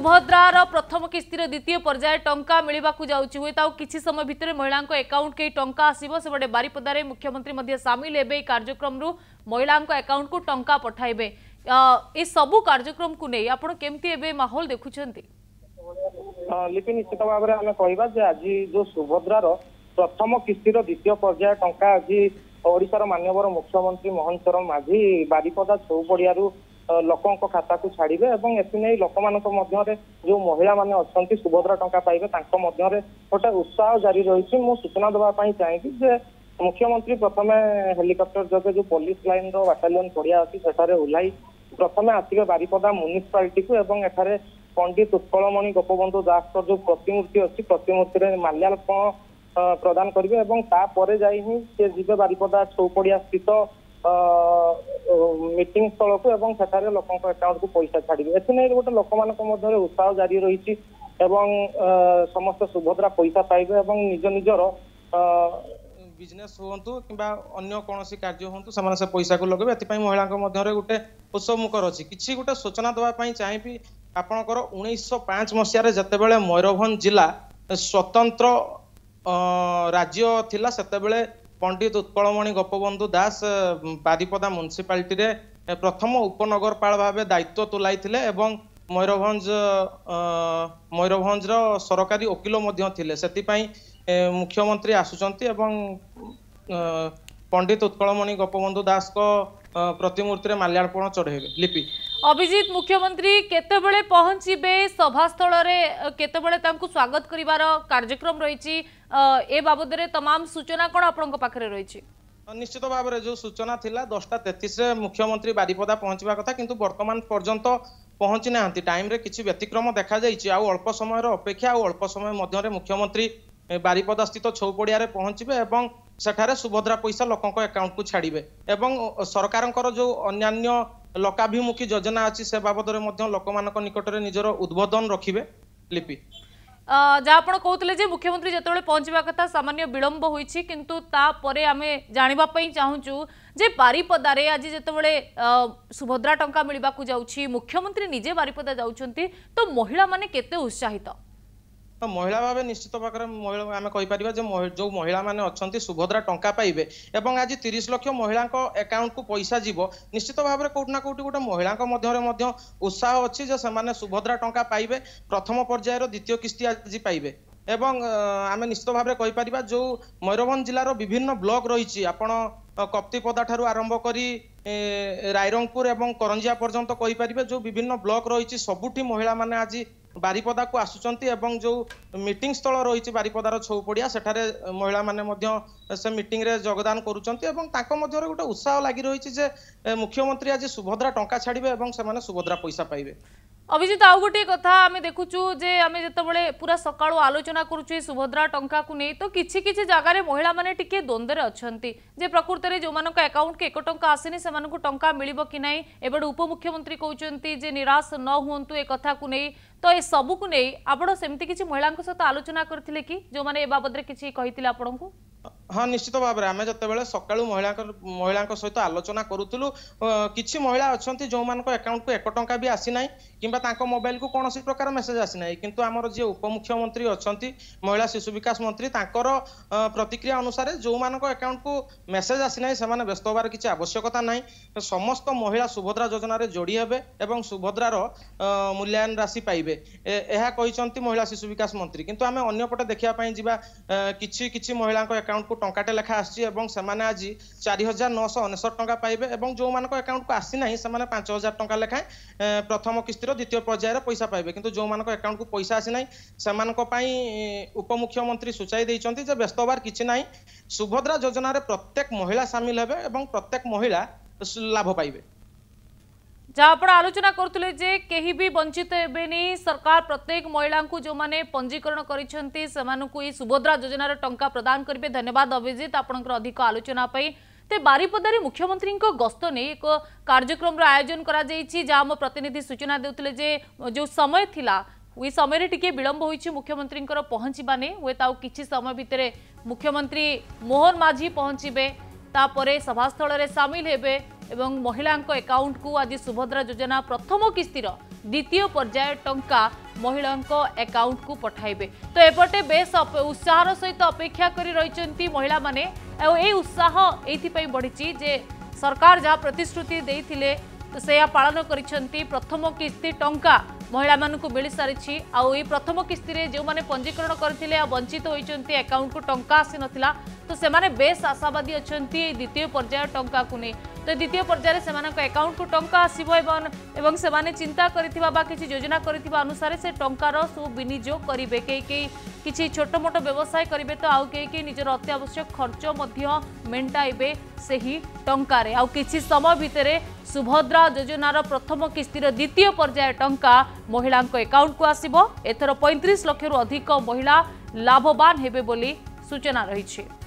सुभद्रार प्रथम किस्तीर द्वितीय पर्याय टा मिलवाक हुए तो किसी समय भितर महिला एकाउंट के टा आसपटे बारिपदार मुख्यमंत्री सामिल हे कार्यक्रम महिला एकाउंट को टा पठाइबे ये सब कार्यक्रम को नहीं आपड़ केमती माहौल देखुं लिपि निश्चित भाव में आम कह आज जो सुभद्रार प्रथम किस्तीर द्वितीय पर्याय टा आज ओडार मानवर मुख्यमंत्री महंत शरण माझी बारिपदा छौपड़ ଲୋକଙ୍କ ଖାତାକୁ ଛାଡ଼ିବେ ଏବଂ ଏଥିନେଇ ଲୋକମାନଙ୍କ ମଧ୍ୟରେ ଯୋଉ ମହିଳାମାନେ ଅଛନ୍ତି ସୁଭଦ୍ରା ଟଙ୍କା ପାଇବେ ତାଙ୍କ ମଧ୍ୟରେ ଗୋଟେ ଉତ୍ସାହ ଜାରି ରହିଛି ମୁଁ ସୂଚନା ଦେବା ପାଇଁ ଚାହିଁବି ଯେ ମୁଖ୍ୟମନ୍ତ୍ରୀ ପ୍ରଥମେ ହେଲିକପ୍ଟର ଯୋଗେ ଯୋଉ ପୋଲିସ ଲାଇନର ବାଟାଲିୟନ ପଡ଼ିଆ ଅଛି ସେଠାରେ ଓହ୍ଲାଇ ପ୍ରଥମେ ଆସିବେ ବାରିପଦା ମ୍ୟୁନିସିପାଲିଟିକୁ ଏବଂ ଏଠାରେ ପଣ୍ଡିତ ଉତ୍କଳମଣି ଗୋପବନ୍ଧୁ ଦାସଙ୍କର ଯୋଉ ପ୍ରତିମୂର୍ତ୍ତି ଅଛି ପ୍ରତିମୂର୍ତ୍ତିରେ ମାଲ୍ୟାର୍ପଣ ପ୍ରଦାନ କରିବେ ଏବଂ ତାପରେ ଯାଇ ହିଁ ସେ ଯିବେ ବାରିପଦା ପଡ଼ିଆ ସ୍ଥିତ ମିଟିଂ ସ୍ଥଳକୁ ଏବଂ ସେଠାରେ ଲୋକଙ୍କ ଆକାଉଣ୍ଟକୁ ପଇସା ଛାଡ଼ିବେ ଏଥିନେଇ ଗୋଟେ ଲୋକମାନଙ୍କ ମଧ୍ୟରେ ଉତ୍ସାହ ଜାରି ରହିଛି ଏବଂ ସମସ୍ତେ ସୁଭଦ୍ରା ପଇସା ପାଇବେ ଏବଂ ନିଜ ନିଜର ବିଜନେସ୍ ହୁଅନ୍ତୁ କିମ୍ବା ଅନ୍ୟ କୌଣସି କାର୍ଯ୍ୟ ହୁଅନ୍ତୁ ସେମାନେ ସେ ପଇସାକୁ ଲଗେଇବେ ଏଥିପାଇଁ ମହିଳାଙ୍କ ମଧ୍ୟରେ ଗୋଟେ ଉତ୍ସବମୁଖର ଅଛି କିଛି ଗୋଟେ ସୂଚନା ଦେବା ପାଇଁ ଚାହିଁବି ଆପଣଙ୍କର ଉଣେଇଶହ ପାଞ୍ଚ ମସିହାରେ ଯେତେବେଳେ ମୟୂରଭଞ୍ଜ ଜିଲ୍ଲା ସ୍ୱତନ୍ତ୍ର ରାଜ୍ୟ ଥିଲା ସେତେବେଳେ পণ্ডিত উৎপলমণি গোপবন্ধু দাস বারিপদা মুনিসিপালিটিরে প্রথম উপনগরপাল ভাবে দায়িত্ব তুলাইলে এবং ময়ূরভঞ্জ ময়ূরভঞ্জর সরকারি ওকিল মধ্যে লে সেপাই মুখ্যমন্ত্রী আসুচার এবং ପଣ୍ଡିତ ଉତ୍କଳମଣି ଗୋପବନ୍ଧୁ ଦାସଙ୍କ ପ୍ରତିମୂର୍ତ୍ତିରେ ମାଲ୍ୟାର୍ପଣ ଚଢ଼େଇବେ ଲିପି অভিজিৎ মুখ্যমন্ত্রী কেতবে পৌঁছবে সভাস্থলের কেতবে তাঁকু স্বাগত করিবার কার্যক্রম রয়েছে এ বাবদরে তমাম সূচনা কোণ আপনার পাখে রয়েছে নিশ্চিত ভাবে যে সূচনা লা দশটা তেত্রিশে মুখ্যমন্ত্রী বারিপদা পৌঁছবা কথা কিন্তু বর্তমান পর্যন্ত পৌঁছি না টাইমে কিছু ব্যতিক্রম দেখা যাই আল্প সময়ের অপেক্ষা আল্প সময় মধ্যে মুখ্যমন্ত্রী বারিপদাস্থিত ছৌ পড়িয়ারে পৌঁছবে এবং ସେଠାରେ ସୁଭଦ୍ରା ପଇସା ଲୋକଙ୍କ ଆକାଉଣ୍ଟକୁ ଛାଡ଼ିବେ ଏବଂ ସରକାରଙ୍କର ଯେଉଁ ଅନ୍ୟାନ୍ୟ ଲୋକାଭିମୁଖୀ ଯୋଜନା ଅଛି ସେ ବାବଦରେ ମଧ୍ୟ ଲୋକମାନଙ୍କ ନିକଟରେ ନିଜର ଉଦ୍ବୋଧନ ରଖିବେ ଲିପି যা আপনার কৌলে যে মুখ্যমন্ত্রী যেত পৌঁছবা কথা সামান্য বিলম্ব হয়েছি কিন্তু তাপরে আমি জাঁয়া চাহুচু যে বারিপদারে আজ যেতবে সুভদ্রা টঙ্কা মিলবাকু যাচ্ছি মুখ্যমন্ত্রী নিজে বারিপদা যাচ্ছেন তো মহিলা মানে কেতে উৎসাহিত ତ ମହିଳା ଭାବେ ନିଶ୍ଚିତ ଭାବରେ ଆମେ କହିପାରିବା ଯେ ଯେଉଁ ମହିଳାମାନେ ଅଛନ୍ତି ସୁଭଦ୍ରା ଟଙ୍କା ପାଇବେ ଏବଂ ଆଜି ତିରିଶ ଲକ୍ଷ ମହିଳାଙ୍କ ଆକାଉଣ୍ଟକୁ ପଇସା ଯିବ ନିଶ୍ଚିତ ଭାବରେ କୋଉଠି ନା କୋଉଠି ଗୋଟେ ମହିଳାଙ୍କ ମଧ୍ୟରେ ମଧ୍ୟ ଉତ୍ସାହ ଅଛି ଯେ ସେମାନେ ସୁଭଦ୍ରା ଟଙ୍କା ପାଇବେ ପ୍ରଥମ ପର୍ଯ୍ୟାୟର ଦ୍ୱିତୀୟ କିସ୍ତି ଆଜି ପାଇବେ ଏବଂ ଆମେ ନିଶ୍ଚିତ ଭାବରେ କହିପାରିବା ଯେଉଁ ମୟୂରଭଞ୍ଜ ଜିଲ୍ଲାର ବିଭିନ୍ନ ବ୍ଲକ ରହିଛି ଆପଣ କପ୍ତିପଦା ଠାରୁ ଆରମ୍ଭ କରି ରାଇରଙ୍ଗପୁର ଏବଂ କରଞ୍ଜିଆ ପର୍ଯ୍ୟନ୍ତ କହିପାରିବେ ଯେଉଁ ବିଭିନ୍ନ ବ୍ଲକ ରହିଛି ସବୁଠି ମହିଳାମାନେ ଆଜି ବାରିପଦାକୁ ଆସୁଛନ୍ତି ଏବଂ ଯେଉଁ ମିଟିଂ ସ୍ଥଳ ରହିଛି ବାରିପଦାର ଛଉପଡ଼ିଆ ସେଠାରେ ମହିଳାମାନେ ମଧ୍ୟ ସେ ମିଟିଂରେ ଯୋଗଦାନ କରୁଛନ୍ତି ଏବଂ ତାଙ୍କ ମଧ୍ୟରେ ଗୋଟେ ଉତ୍ସାହ ଲାଗି ରହିଛି ଯେ ମୁଖ୍ୟମନ୍ତ୍ରୀ ଆଜି ସୁଭଦ୍ରା ଟଙ୍କା ଛାଡ଼ିବେ ଏବଂ ସେମାନେ ସୁଭଦ୍ରା ପଇସା ପାଇବେ অভিজিত আউ গোটিয়ে কথা আমি দেখুছু যে আমি যেতবে পুরা সকাল আলোচনা করছু এই সুভদ্রা টঙ্কা নিয়ে তো কিছু কিছু জায়গায় মহিলা মানে টিকি দ্বন্দ্বের অনেক যে প্রকৃতরে যে কে এক টঙ্কা আসেনি সে টঙ্কা মিলব কি না এবার উপমুখ্যমন্ত্রী কৌন যে নিরাশ ন হুঁতু এ কথা নিয়ে তো এ সবুক নিয়ে আপনার সেমতি কিছু মহিলা সহ আলোচনা করলে কি যে এ বাবদে কিছু কে আপনার ହଁ ନିଶ୍ଚିତ ଭାବରେ ଆମେ ଯେତେବେଳେ ସକାଳୁ ମହିଳାଙ୍କ ମହିଳାଙ୍କ ସହିତ ଆଲୋଚନା କରୁଥିଲୁ କିଛି ମହିଳା ଅଛନ୍ତି ଯେଉଁମାନଙ୍କ ଆକାଉଣ୍ଟକୁ ଏକ ଟଙ୍କା ବି ଆସିନାହିଁ କିମ୍ବା ତାଙ୍କ ମୋବାଇଲକୁ କୌଣସି ପ୍ରକାର ମେସେଜ୍ ଆସିନାହିଁ କିନ୍ତୁ ଆମର ଯିଏ ଉପମୁଖ୍ୟମନ୍ତ୍ରୀ ଅଛନ୍ତି ମହିଳା ଶିଶୁ ବିକାଶ ମନ୍ତ୍ରୀ ତାଙ୍କର ପ୍ରତିକ୍ରିୟା ଅନୁସାରେ ଯେଉଁମାନଙ୍କ ଆକାଉଣ୍ଟକୁ ମେସେଜ୍ ଆସିନାହିଁ ସେମାନେ ବ୍ୟସ୍ତ ହେବାର କିଛି ଆବଶ୍ୟକତା ନାହିଁ ସମସ୍ତ ମହିଳା ସୁଭଦ୍ରା ଯୋଜନାରେ ଯୋଡ଼ି ହେବେ ଏବଂ ସୁଭଦ୍ରାର ମୂଲ୍ୟାୟନ ରାଶି ପାଇବେ ଏହା କହିଛନ୍ତି ମହିଳା ଶିଶୁ ବିକାଶ ମନ୍ତ୍ରୀ କିନ୍ତୁ ଆମେ ଅନ୍ୟପଟେ ଦେଖିବା ପାଇଁ ଯିବା କିଛି କିଛି ମହିଳାଙ୍କ ଆକାଉଣ୍ଟକୁ ଟଙ୍କାଟେ ଲେଖା ଆସିଛି ଏବଂ ସେମାନେ ଆଜି ଚାରି ହଜାର ନଅଶହ ଅନେଶତ ଟଙ୍କା ପାଇବେ ଏବଂ ଯେଉଁମାନଙ୍କ ଆକାଉଣ୍ଟକୁ ଆସିନାହିଁ ସେମାନେ ପାଞ୍ଚ ହଜାର ଟଙ୍କା ଲେଖାଏଁ ପ୍ରଥମ କିସ୍ତିର ଦ୍ୱିତୀୟ ପର୍ଯ୍ୟାୟରେ ପଇସା ପାଇବେ କିନ୍ତୁ ଯେଉଁମାନଙ୍କ ଆକାଉଣ୍ଟକୁ ପଇସା ଆସିନାହିଁ ସେମାନଙ୍କ ପାଇଁ ଉପମୁଖ୍ୟମନ୍ତ୍ରୀ ସୂଚାଇ ଦେଇଛନ୍ତି ଯେ ବ୍ୟସ୍ତ ହେବାର କିଛି ନାହିଁ ସୁଭଦ୍ରା ଯୋଜନାରେ ପ୍ରତ୍ୟେକ ମହିଳା ସାମିଲ ହେବେ ଏବଂ ପ୍ରତ୍ୟେକ ମହିଳା ଲାଭ ପାଇବେ जहाँ आप आलोचना करुले कहीं भी वंचित हे सरकार प्रत्येक महिला को जो मैंने पंजीकरण कर सुभद्रा योजन टा प्रदान करेंगे धन्यवाद अभिजित आपंकर अधिक आलोचना ते बारिपदार मुख्यमंत्री गस्त नहीं एक कार्यक्रम आयोजन करा प्रतिनिधि सूचना देते जो समय थिला ये समय टी विब हो मुख्यमंत्री पहुँचवा नहीं हुए तो किसी समय भितर मुख्यमंत्री मोहन माझी पहुँचे सभास्थल सामिल होते ଏବଂ ମହିଳାଙ୍କ ଆକାଉଣ୍ଟକୁ ଆଜି ସୁଭଦ୍ରା ଯୋଜନା ପ୍ରଥମ କିସ୍ତିର ଦ୍ୱିତୀୟ ପର୍ଯ୍ୟାୟ ଟଙ୍କା ମହିଳାଙ୍କ ଆକାଉଣ୍ଟକୁ ପଠାଇବେ ତ ଏପଟେ ବେଶ ଉତ୍ସାହର ସହିତ ଅପେକ୍ଷା କରି ରହିଛନ୍ତି ମହିଳାମାନେ ଆଉ ଏଇ ଉତ୍ସାହ ଏଇଥିପାଇଁ ବଢ଼ିଛି ଯେ ସରକାର ଯାହା ପ୍ରତିଶ୍ରୁତି ଦେଇଥିଲେ ସେୟା ପାଳନ କରିଛନ୍ତି ପ୍ରଥମ କିସ୍ତି ଟଙ୍କା ମହିଳାମାନଙ୍କୁ ମିଳିସାରିଛି ଆଉ ଏଇ ପ୍ରଥମ କିସ୍ତିରେ ଯେଉଁମାନେ ପଞ୍ଜୀକରଣ କରିଥିଲେ ଆଉ ବଞ୍ଚିତ ହୋଇଛନ୍ତି ଆକାଉଣ୍ଟକୁ ଟଙ୍କା ଆସିନଥିଲା ତ ସେମାନେ ବେଶ ଆଶାବାଦୀ ଅଛନ୍ତି ଏଇ ଦ୍ୱିତୀୟ ପର୍ଯ୍ୟାୟ ଟଙ୍କାକୁ ନେଇ তো দ্বিতীয় পর্যায়ে সে একাউন্টু টঙ্কা আসব এবং সে চিন্তা করে বা কিছু যোজনা করে অনুসারে সে টঙ্কার সুবিনিযোগ করবে কে কে কিছু ছোট মোট ব্যবসায় করবে তো আউ কে কে নিজের অতি আবশ্যক খরচ মেটাইবে সেই টঙ্কার আছে সময় ভিতরে সুভদ্রা যোজনার প্রথম কিস্তির দ্বিতীয় পর্যায়ে টঙ্কা মহিলা একাউন্টকু আসব এথর পঁয়ত্রিশ লক্ষর অধিক মহিলা লাভবান হবে বলে সূচনা রয়েছে